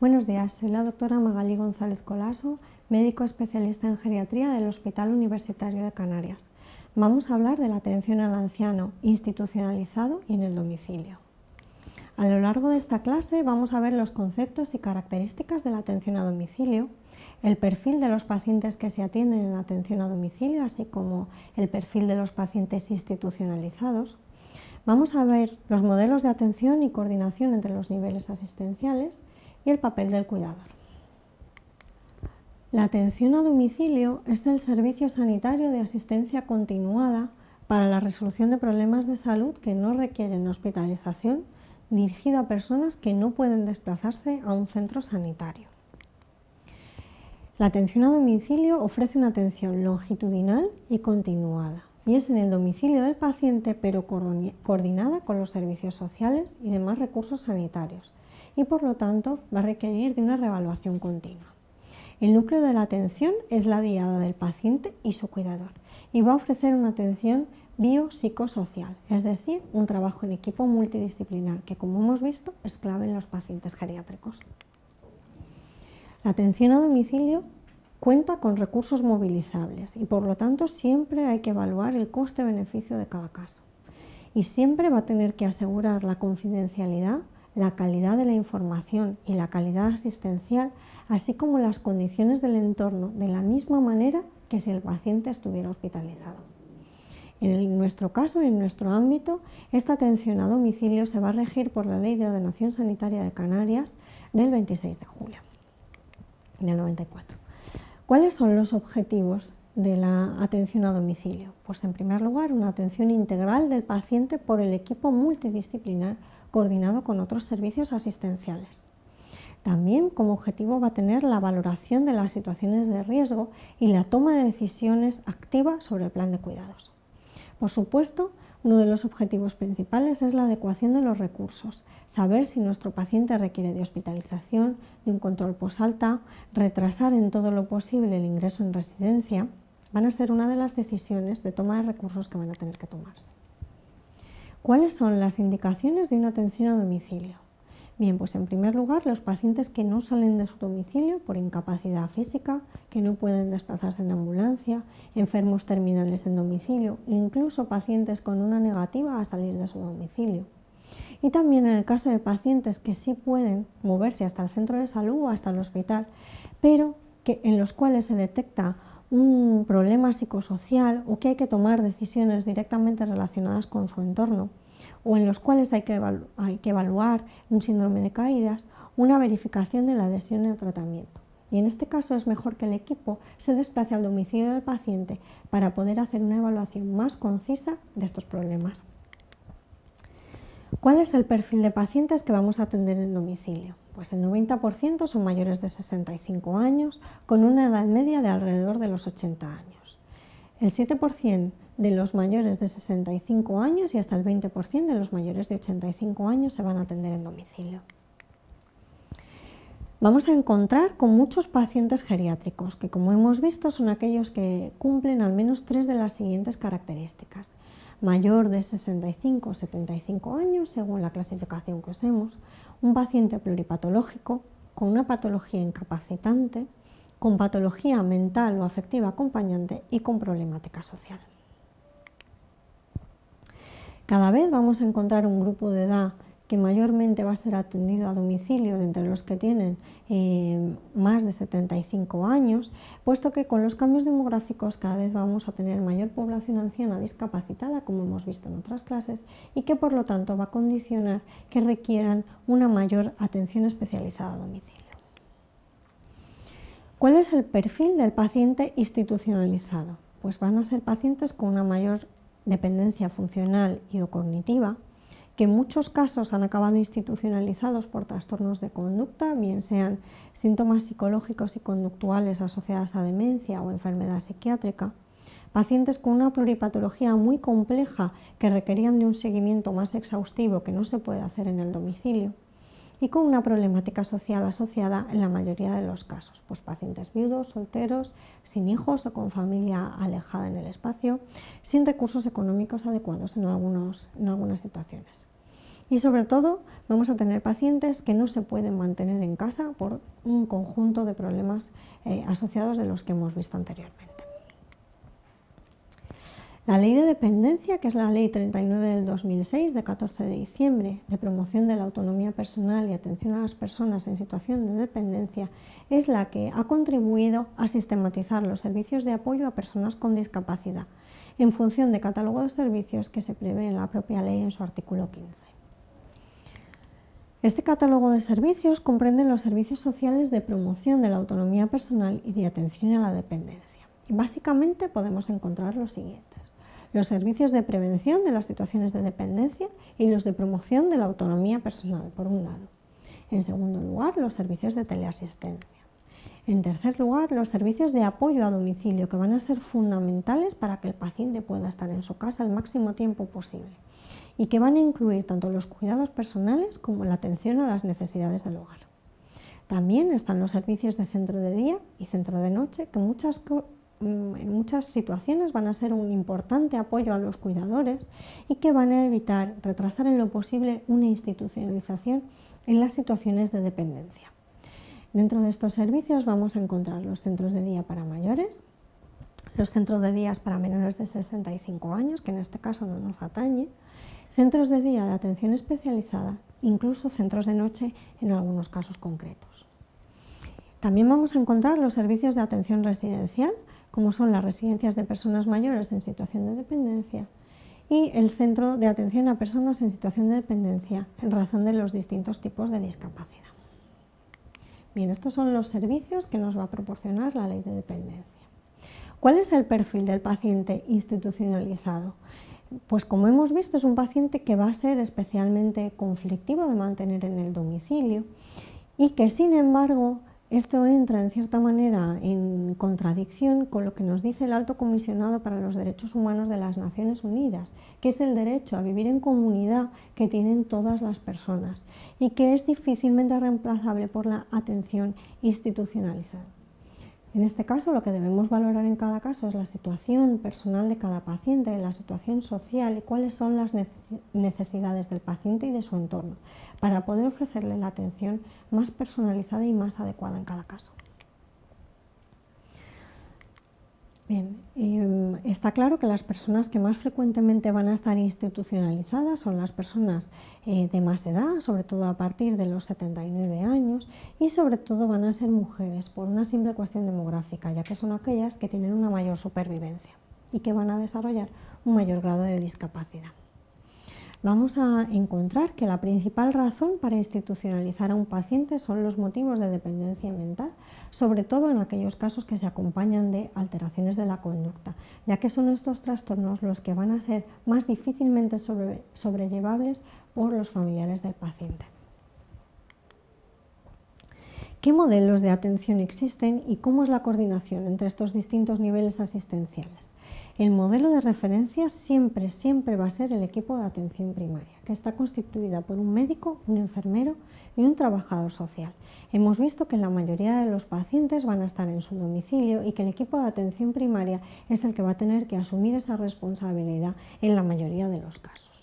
Buenos días, soy la doctora Magali González Colaso, médico especialista en geriatría del Hospital Universitario de Canarias. Vamos a hablar de la atención al anciano institucionalizado y en el domicilio. A lo largo de esta clase vamos a ver los conceptos y características de la atención a domicilio, el perfil de los pacientes que se atienden en atención a domicilio, así como el perfil de los pacientes institucionalizados. Vamos a ver los modelos de atención y coordinación entre los niveles asistenciales el papel del cuidador. La atención a domicilio es el servicio sanitario de asistencia continuada para la resolución de problemas de salud que no requieren hospitalización dirigido a personas que no pueden desplazarse a un centro sanitario. La atención a domicilio ofrece una atención longitudinal y continuada y es en el domicilio del paciente pero coordinada con los servicios sociales y demás recursos sanitarios y por lo tanto va a requerir de una revaluación continua. El núcleo de la atención es la diada del paciente y su cuidador y va a ofrecer una atención biopsicosocial, es decir, un trabajo en equipo multidisciplinar que, como hemos visto, es clave en los pacientes geriátricos. La atención a domicilio cuenta con recursos movilizables y, por lo tanto, siempre hay que evaluar el coste-beneficio de cada caso. Y siempre va a tener que asegurar la confidencialidad, la calidad de la información y la calidad asistencial, así como las condiciones del entorno, de la misma manera que si el paciente estuviera hospitalizado. En nuestro caso, en nuestro ámbito, esta atención a domicilio se va a regir por la Ley de Ordenación Sanitaria de Canarias del 26 de julio del 94. ¿Cuáles son los objetivos de la atención a domicilio? Pues en primer lugar, una atención integral del paciente por el equipo multidisciplinar coordinado con otros servicios asistenciales. También como objetivo va a tener la valoración de las situaciones de riesgo y la toma de decisiones activa sobre el plan de cuidados. Por supuesto, uno de los objetivos principales es la adecuación de los recursos, saber si nuestro paciente requiere de hospitalización, de un control posalta, retrasar en todo lo posible el ingreso en residencia, van a ser una de las decisiones de toma de recursos que van a tener que tomarse. ¿Cuáles son las indicaciones de una atención a domicilio? Bien, pues en primer lugar, los pacientes que no salen de su domicilio por incapacidad física, que no pueden desplazarse en ambulancia, enfermos terminales en domicilio, incluso pacientes con una negativa a salir de su domicilio. Y también en el caso de pacientes que sí pueden moverse hasta el centro de salud o hasta el hospital, pero que, en los cuales se detecta un problema psicosocial o que hay que tomar decisiones directamente relacionadas con su entorno o en los cuales hay que, hay que evaluar un síndrome de caídas, una verificación de la adhesión al tratamiento. Y en este caso es mejor que el equipo se desplace al domicilio del paciente para poder hacer una evaluación más concisa de estos problemas. ¿Cuál es el perfil de pacientes que vamos a atender en domicilio? Pues el 90% son mayores de 65 años con una edad media de alrededor de los 80 años. El 7% de los mayores de 65 años y hasta el 20% de los mayores de 85 años se van a atender en domicilio. Vamos a encontrar con muchos pacientes geriátricos, que como hemos visto son aquellos que cumplen al menos tres de las siguientes características. Mayor de 65 o 75 años, según la clasificación que usemos, un paciente pluripatológico, con una patología incapacitante, con patología mental o afectiva acompañante y con problemática social. Cada vez vamos a encontrar un grupo de edad que mayormente va a ser atendido a domicilio de entre los que tienen eh, más de 75 años, puesto que con los cambios demográficos cada vez vamos a tener mayor población anciana discapacitada, como hemos visto en otras clases, y que por lo tanto va a condicionar que requieran una mayor atención especializada a domicilio. ¿Cuál es el perfil del paciente institucionalizado? Pues van a ser pacientes con una mayor dependencia funcional y o cognitiva, que en muchos casos han acabado institucionalizados por trastornos de conducta, bien sean síntomas psicológicos y conductuales asociados a demencia o enfermedad psiquiátrica, pacientes con una pluripatología muy compleja que requerían de un seguimiento más exhaustivo que no se puede hacer en el domicilio, y con una problemática social asociada en la mayoría de los casos, pues pacientes viudos, solteros, sin hijos o con familia alejada en el espacio, sin recursos económicos adecuados en, en algunas situaciones. Y sobre todo vamos a tener pacientes que no se pueden mantener en casa por un conjunto de problemas eh, asociados de los que hemos visto anteriormente. La ley de dependencia, que es la ley 39 del 2006 de 14 de diciembre de promoción de la autonomía personal y atención a las personas en situación de dependencia, es la que ha contribuido a sistematizar los servicios de apoyo a personas con discapacidad en función de catálogo de servicios que se prevé en la propia ley en su artículo 15. Este catálogo de servicios comprende los servicios sociales de promoción de la autonomía personal y de atención a la dependencia. Y básicamente podemos encontrar los siguientes. Los servicios de prevención de las situaciones de dependencia y los de promoción de la autonomía personal, por un lado. En segundo lugar, los servicios de teleasistencia. En tercer lugar, los servicios de apoyo a domicilio, que van a ser fundamentales para que el paciente pueda estar en su casa el máximo tiempo posible y que van a incluir tanto los cuidados personales como la atención a las necesidades del hogar. También están los servicios de centro de día y centro de noche, que muchas, en muchas situaciones van a ser un importante apoyo a los cuidadores y que van a evitar retrasar en lo posible una institucionalización en las situaciones de dependencia. Dentro de estos servicios vamos a encontrar los centros de día para mayores, los centros de días para menores de 65 años, que en este caso no nos atañe, centros de día de atención especializada, incluso centros de noche en algunos casos concretos. También vamos a encontrar los servicios de atención residencial, como son las residencias de personas mayores en situación de dependencia y el centro de atención a personas en situación de dependencia en razón de los distintos tipos de discapacidad. Bien, estos son los servicios que nos va a proporcionar la ley de dependencia. ¿Cuál es el perfil del paciente institucionalizado? Pues como hemos visto es un paciente que va a ser especialmente conflictivo de mantener en el domicilio y que sin embargo esto entra en cierta manera en contradicción con lo que nos dice el Alto Comisionado para los Derechos Humanos de las Naciones Unidas, que es el derecho a vivir en comunidad que tienen todas las personas y que es difícilmente reemplazable por la atención institucionalizada. En este caso, lo que debemos valorar en cada caso es la situación personal de cada paciente, la situación social y cuáles son las necesidades del paciente y de su entorno, para poder ofrecerle la atención más personalizada y más adecuada en cada caso. Bien, em, está claro que las personas que más frecuentemente van a estar institucionalizadas son las personas eh, de más edad, sobre todo a partir de los 79 años, y sobre todo van a ser mujeres por una simple cuestión demográfica, ya que son aquellas que tienen una mayor supervivencia y que van a desarrollar un mayor grado de discapacidad vamos a encontrar que la principal razón para institucionalizar a un paciente son los motivos de dependencia mental, sobre todo en aquellos casos que se acompañan de alteraciones de la conducta, ya que son estos trastornos los que van a ser más difícilmente sobrellevables por los familiares del paciente. ¿Qué modelos de atención existen y cómo es la coordinación entre estos distintos niveles asistenciales? El modelo de referencia siempre, siempre va a ser el equipo de atención primaria, que está constituida por un médico, un enfermero y un trabajador social. Hemos visto que la mayoría de los pacientes van a estar en su domicilio y que el equipo de atención primaria es el que va a tener que asumir esa responsabilidad en la mayoría de los casos.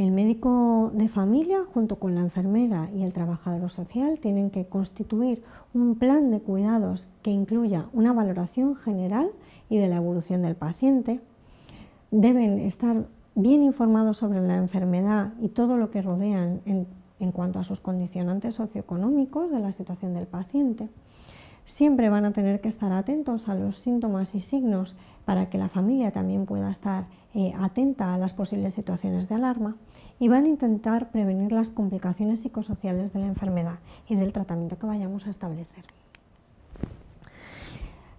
El médico de familia, junto con la enfermera y el trabajador social, tienen que constituir un plan de cuidados que incluya una valoración general y de la evolución del paciente. Deben estar bien informados sobre la enfermedad y todo lo que rodean en, en cuanto a sus condicionantes socioeconómicos de la situación del paciente. Siempre van a tener que estar atentos a los síntomas y signos para que la familia también pueda estar eh, atenta a las posibles situaciones de alarma y van a intentar prevenir las complicaciones psicosociales de la enfermedad y del tratamiento que vayamos a establecer.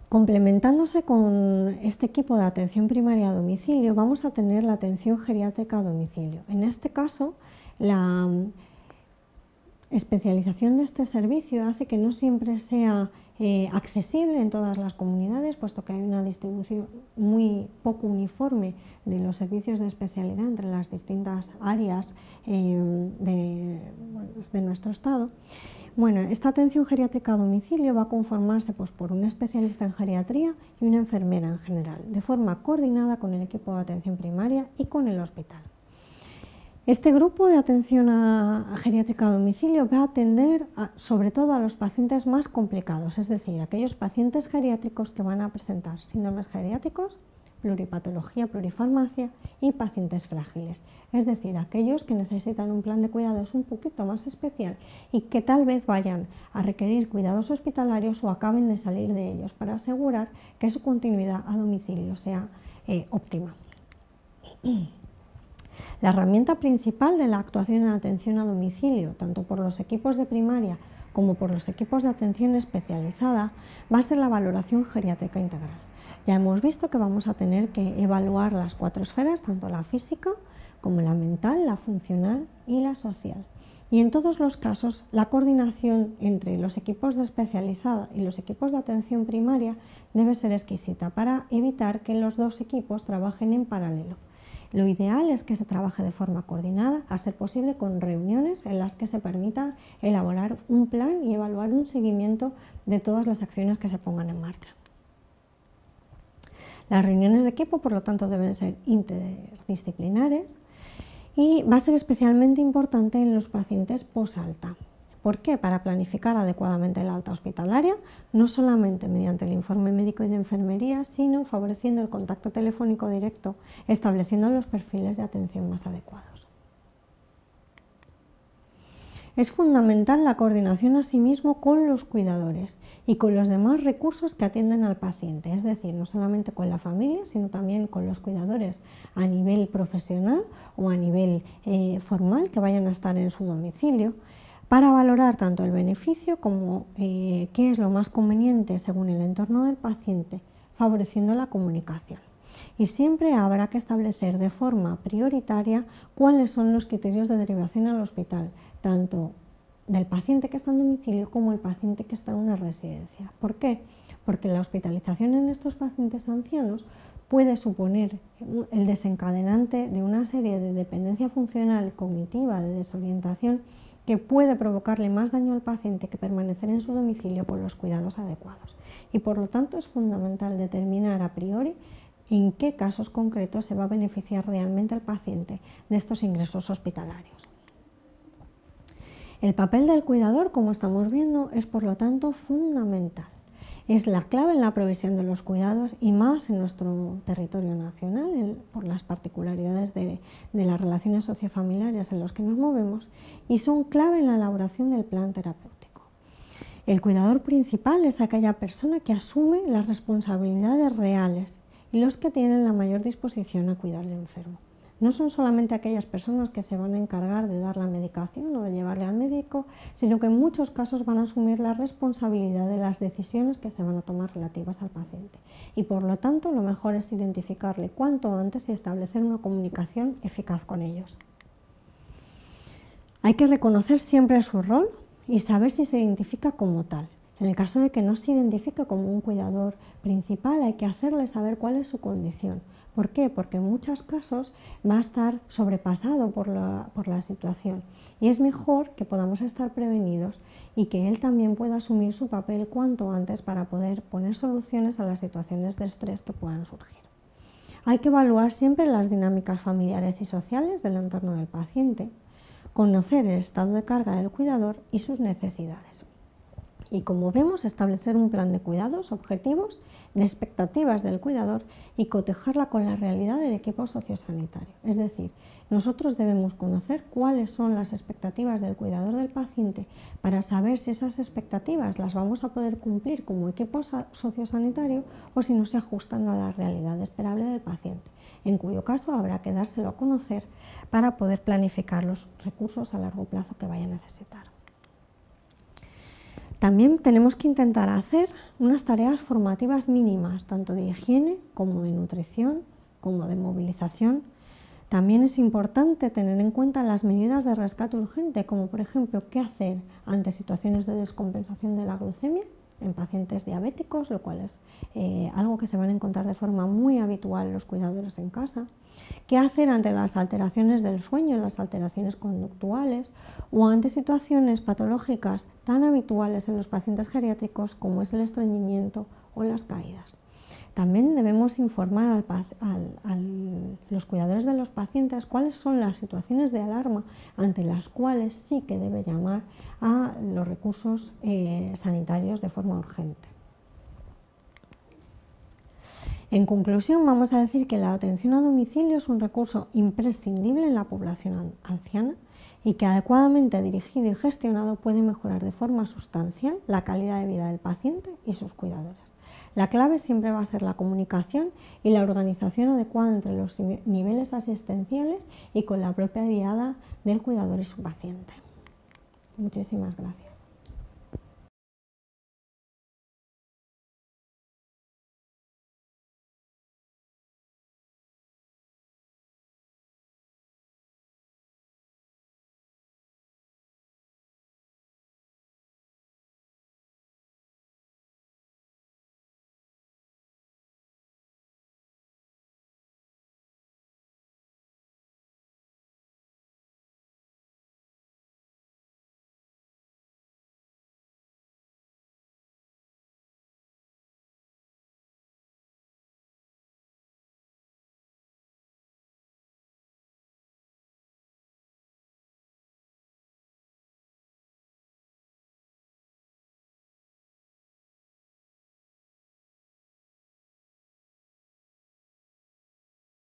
Complementándose con este equipo de atención primaria a domicilio, vamos a tener la atención geriátrica a domicilio. En este caso, la mm, especialización de este servicio hace que no siempre sea eh, accesible en todas las comunidades, puesto que hay una distribución muy poco uniforme de los servicios de especialidad entre las distintas áreas eh, de nuestro Estado. Bueno, esta atención geriátrica a domicilio va a conformarse pues, por un especialista en geriatría y una enfermera en general, de forma coordinada con el equipo de atención primaria y con el hospital. Este grupo de atención geriátrica a domicilio va a atender sobre todo a los pacientes más complicados, es decir, aquellos pacientes geriátricos que van a presentar síndromes geriátricos, pluripatología, plurifarmacia y pacientes frágiles, es decir, aquellos que necesitan un plan de cuidados un poquito más especial y que tal vez vayan a requerir cuidados hospitalarios o acaben de salir de ellos para asegurar que su continuidad a domicilio sea eh, óptima. La herramienta principal de la actuación en atención a domicilio, tanto por los equipos de primaria como por los equipos de atención especializada, va a ser la valoración geriátrica integral. Ya hemos visto que vamos a tener que evaluar las cuatro esferas, tanto la física como la mental, la funcional y la social. Y en todos los casos, la coordinación entre los equipos de especializada y los equipos de atención primaria debe ser exquisita para evitar que los dos equipos trabajen en paralelo. Lo ideal es que se trabaje de forma coordinada, a ser posible con reuniones en las que se permita elaborar un plan y evaluar un seguimiento de todas las acciones que se pongan en marcha. Las reuniones de equipo, por lo tanto, deben ser interdisciplinares y va a ser especialmente importante en los pacientes posalta. ¿Por qué? Para planificar adecuadamente la alta hospitalaria, no solamente mediante el informe médico y de enfermería, sino favoreciendo el contacto telefónico directo, estableciendo los perfiles de atención más adecuados. Es fundamental la coordinación asimismo con los cuidadores y con los demás recursos que atienden al paciente, es decir, no solamente con la familia, sino también con los cuidadores a nivel profesional o a nivel eh, formal que vayan a estar en su domicilio para valorar tanto el beneficio como eh, qué es lo más conveniente según el entorno del paciente, favoreciendo la comunicación. Y siempre habrá que establecer de forma prioritaria cuáles son los criterios de derivación al hospital, tanto del paciente que está en domicilio como el paciente que está en una residencia. ¿Por qué? Porque la hospitalización en estos pacientes ancianos puede suponer el desencadenante de una serie de dependencia funcional, cognitiva, de desorientación que puede provocarle más daño al paciente que permanecer en su domicilio con los cuidados adecuados. Y por lo tanto es fundamental determinar a priori en qué casos concretos se va a beneficiar realmente al paciente de estos ingresos hospitalarios. El papel del cuidador, como estamos viendo, es por lo tanto fundamental es la clave en la provisión de los cuidados y más en nuestro territorio nacional por las particularidades de, de, las relaciones sociofamiliares en los que nos movemos y son clave en la elaboración del plan terapéutico. El cuidador principal es aquella persona que asume las responsabilidades reales y los que tienen la mayor disposición a cuidar al enfermo no son solamente aquellas personas que se van a encargar de dar la medicación o de llevarle al médico, sino que en muchos casos van a asumir la responsabilidad de las decisiones que se van a tomar relativas al paciente. Y por lo tanto, lo mejor es identificarle cuanto antes y establecer una comunicación eficaz con ellos. Hay que reconocer siempre su rol y saber si se identifica como tal. En el caso de que no se identifique como un cuidador principal, hay que hacerle saber cuál es su condición ¿Por qué? Porque en muchos casos va a estar sobrepasado por la, por la situación y es mejor que podamos estar prevenidos y que él también pueda asumir su papel cuanto antes para poder poner soluciones a las situaciones de estrés que puedan surgir. Hay que evaluar siempre las dinámicas familiares y sociales del entorno del paciente, conocer el estado de carga del cuidador y sus necesidades y como vemos establecer un plan de cuidados objetivos, de expectativas del cuidador y cotejarla con la realidad del equipo sociosanitario. Es decir, nosotros debemos conocer cuáles son las expectativas del cuidador del paciente para saber si esas expectativas las vamos a poder cumplir como equipo sociosanitario o si no se ajustan a la realidad esperable del paciente, en cuyo caso habrá que dárselo a conocer para poder planificar los recursos a largo plazo que vaya a necesitar. También tenemos que intentar hacer unas tareas formativas mínimas, tanto de higiene como de nutrición, como de movilización. También es importante tener en cuenta las medidas de rescate urgente, como por ejemplo qué hacer ante situaciones de descompensación de la glucemia en pacientes diabéticos, lo cual es eh, algo que se van a encontrar de forma muy habitual los cuidadores en casa. ¿Qué hacer ante las alteraciones del sueño, las alteraciones conductuales o ante situaciones patológicas tan habituales en los pacientes geriátricos como es el estreñimiento o las caídas? También debemos informar a los cuidadores de los pacientes cuáles son las situaciones de alarma ante las cuales sí que debe llamar a los recursos eh, sanitarios de forma urgente. En conclusión, vamos a decir que la atención a domicilio es un recurso imprescindible en la población anciana y que adecuadamente dirigido y gestionado puede mejorar de forma sustancial la calidad de vida del paciente y sus cuidadores. La clave siempre va a ser la comunicación y la organización adecuada entre los niveles asistenciales y con la propia diada del cuidador y su paciente. Muchísimas gracias.